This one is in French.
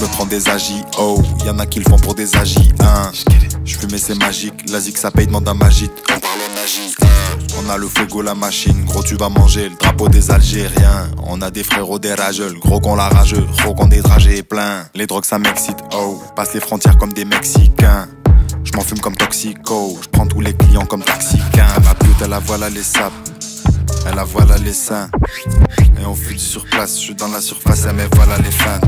je me prends des agis. Oh, y'en a qui le font pour des agis. Hein. Je fume et c'est magique. La ça paye, demande un magite. On parle en agit. On a le fuego, la machine. Gros, tu vas manger le drapeau des Algériens. On a des frérots, des rageux. Gros qu'on la rageux. Gros qu'on des trajets plein. Les drogues, ça m'excite. Oh, passe les frontières comme des Mexicains. Je m'en fume comme toxico. Je prends tous les clients comme taxicain. Ma pute, elle a voilà les sapes. Elle a voilà les seins. Et on fuit sur place. Je suis dans la surface, elle met voilà les fans.